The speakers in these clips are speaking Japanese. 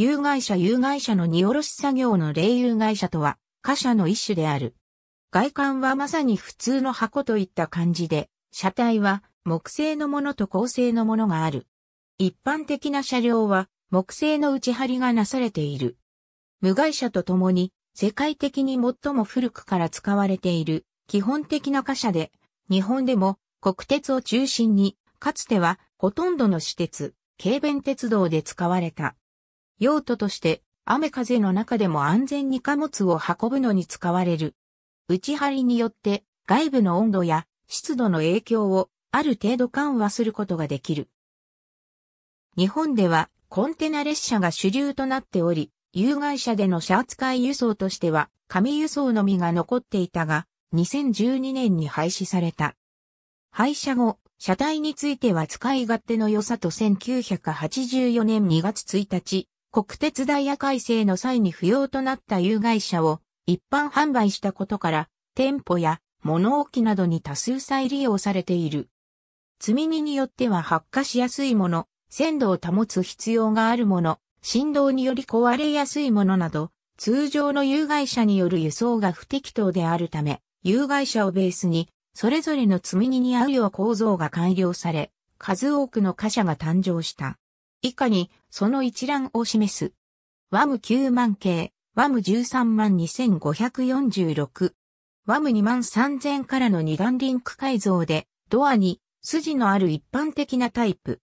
有害車有害車の荷下ろし作業の霊有害車とは、貨車の一種である。外観はまさに普通の箱といった感じで、車体は木製のものと鋼製のものがある。一般的な車両は木製の内張りがなされている。無害車とともに世界的に最も古くから使われている基本的な貨車で、日本でも国鉄を中心に、かつてはほとんどの私鉄、軽便鉄道で使われた。用途として雨風の中でも安全に貨物を運ぶのに使われる。内張りによって外部の温度や湿度の影響をある程度緩和することができる。日本ではコンテナ列車が主流となっており、有害車での車扱い輸送としては、紙輸送のみが残っていたが、2012年に廃止された。廃車後、車体については使い勝手の良さと1984年2月1日、国鉄ダイヤ改正の際に不要となった有害車を一般販売したことから、店舗や物置などに多数再利用されている。積み荷によっては発火しやすいもの、鮮度を保つ必要があるもの、振動により壊れやすいものなど、通常の有害車による輸送が不適当であるため、有害車をベースに、それぞれの積み荷に合うよう構造が改良され、数多くの貨車が誕生した。以下に、その一覧を示す。ワム9万系、ワム13万2546、ワム2万3000からの二段リンク改造で、ドアに筋のある一般的なタイプ。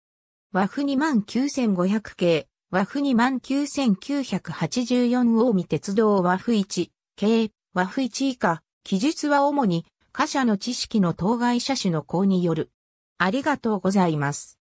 ワフ2万9500系、和フ2万9984大見鉄道和フ1、系、和フ1以下、記述は主に、貨車の知識の当該車種の項による。ありがとうございます。